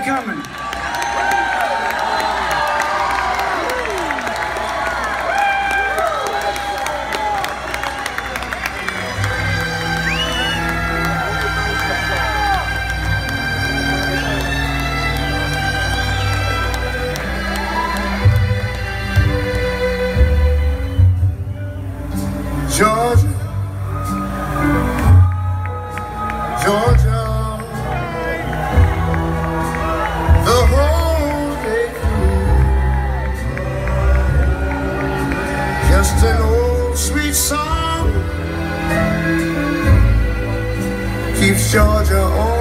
coming. Georgia, Georgia, Just an old sweet song. Keeps Georgia on